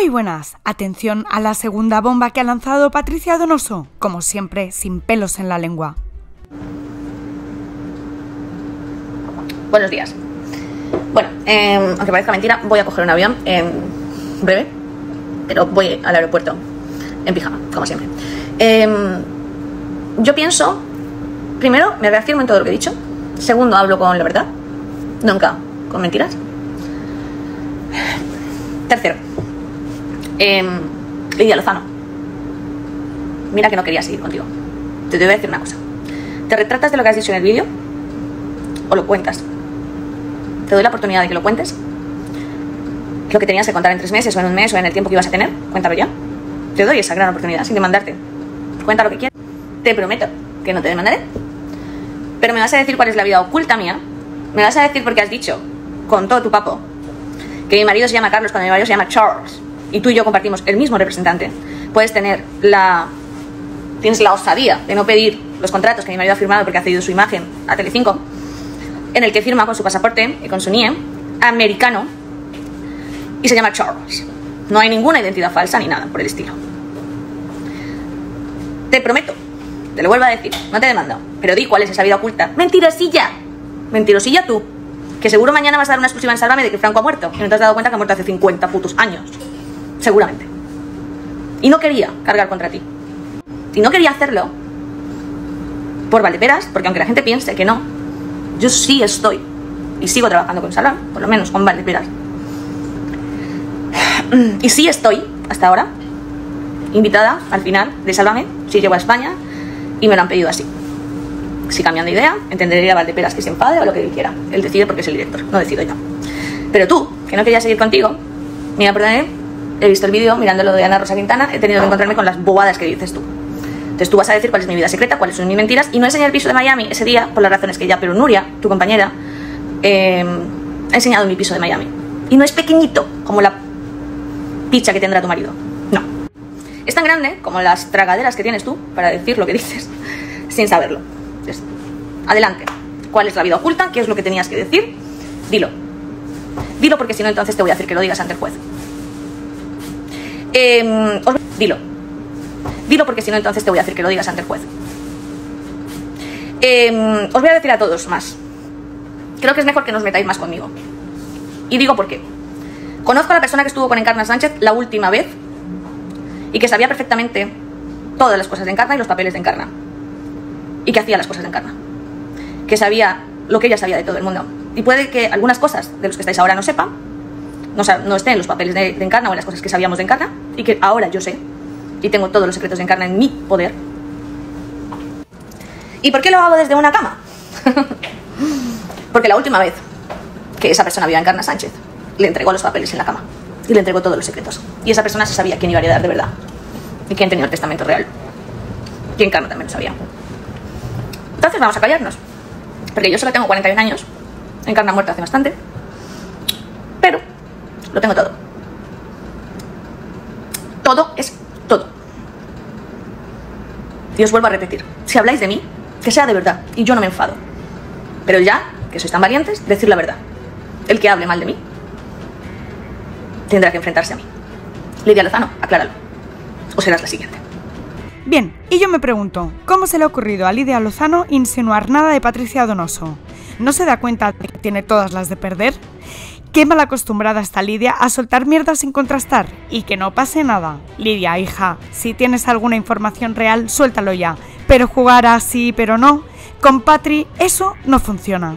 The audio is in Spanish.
Muy buenas, atención a la segunda bomba que ha lanzado Patricia Donoso, como siempre, sin pelos en la lengua. Buenos días. Bueno, em, aunque parezca mentira, voy a coger un avión en breve, pero voy al aeropuerto en pijama, como siempre. Em, yo pienso, primero, me reafirmo en todo lo que he dicho. Segundo, hablo con la verdad, nunca con mentiras. Tercero, eh, Lidia Lozano, mira que no quería seguir contigo. Te voy a decir una cosa. ¿Te retratas de lo que has dicho en el vídeo? ¿O lo cuentas? Te doy la oportunidad de que lo cuentes. Lo que tenías que contar en tres meses o en un mes o en el tiempo que ibas a tener, cuéntalo ya. Te doy esa gran oportunidad sin demandarte. Cuenta lo que quieras. Te prometo que no te demandaré. Pero me vas a decir cuál es la vida oculta mía. Me vas a decir por qué has dicho, con todo tu papo, que mi marido se llama Carlos cuando mi marido se llama Charles y tú y yo compartimos el mismo representante, puedes tener la tienes la osadía de no pedir los contratos que mi marido ha firmado porque ha cedido su imagen a Telecinco, en el que firma con su pasaporte y con su NIE americano y se llama Charles. No hay ninguna identidad falsa ni nada por el estilo. Te prometo, te lo vuelvo a decir, no te demando, pero di cuál es esa vida oculta. Mentirosilla, mentirosilla tú, que seguro mañana vas a dar una exclusiva en Sálvame de que Franco ha muerto y no te has dado cuenta que ha muerto hace 50 putos años. Seguramente. Y no quería cargar contra ti. Y no quería hacerlo por Valdeperas, porque aunque la gente piense que no, yo sí estoy y sigo trabajando con Sálvame, por lo menos con Valdeperas. Y sí estoy, hasta ahora, invitada al final de Sálvame, si llego a España, y me lo han pedido así. Si cambian de idea, entendería a Valdeperas que se enfade o lo que él quiera. Él decide porque es el director, no decido yo. Pero tú, que no querías seguir contigo, mira, perdóname, he visto el vídeo mirando lo de Ana Rosa Quintana, he tenido que encontrarme con las bobadas que dices tú. Entonces tú vas a decir cuál es mi vida secreta, cuáles son mis mentiras, y no enseñé el piso de Miami ese día por las razones que ya, pero Nuria, tu compañera, eh, ha enseñado mi piso de Miami. Y no es pequeñito como la picha que tendrá tu marido. No. Es tan grande como las tragaderas que tienes tú para decir lo que dices sin saberlo. Adelante. ¿Cuál es la vida oculta? ¿Qué es lo que tenías que decir? Dilo. Dilo porque si no entonces te voy a decir que lo digas ante el juez. Eh, dilo. Dilo porque si no entonces te voy a decir que lo digas ante el juez. Eh, os voy a decir a todos más. Creo que es mejor que nos metáis más conmigo. Y digo por qué. Conozco a la persona que estuvo con Encarna Sánchez la última vez y que sabía perfectamente todas las cosas de Encarna y los papeles de Encarna. Y que hacía las cosas de Encarna. Que sabía lo que ella sabía de todo el mundo. Y puede que algunas cosas de los que estáis ahora no sepan, no, no estén en los papeles de, de, Encarna o en las cosas que sabíamos de Encarna, y que ahora yo sé, y tengo todos los secretos de Encarna en mi poder. ¿Y por qué lo hago desde una cama? Porque la última vez que esa persona vio a Encarna Sánchez, le entregó los papeles en la cama y le entregó todos los secretos. Y esa persona se sabía quién iba a heredar de verdad y quién tenía el testamento real. Y Encarna también lo sabía. Entonces vamos a callarnos. Porque yo solo tengo 41 años, Encarna muerta hace bastante, lo tengo todo. Todo es todo. Y os vuelvo a repetir, si habláis de mí, que sea de verdad, y yo no me enfado. Pero ya, que sois tan valientes, decir la verdad. El que hable mal de mí, tendrá que enfrentarse a mí. Lidia Lozano, acláralo. O serás la siguiente. Bien, y yo me pregunto, ¿cómo se le ha ocurrido a Lidia Lozano insinuar nada de Patricia Donoso? ¿No se da cuenta de que tiene todas las de perder? Qué mal acostumbrada está Lidia a soltar mierda sin contrastar y que no pase nada. Lidia, hija, si tienes alguna información real, suéltalo ya. Pero jugar así, pero no, con Patri, eso no funciona.